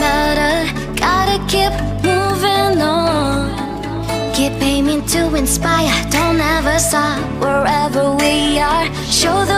matter. Gotta keep moving on. Keep aiming to inspire. Don't ever stop wherever we are. Show the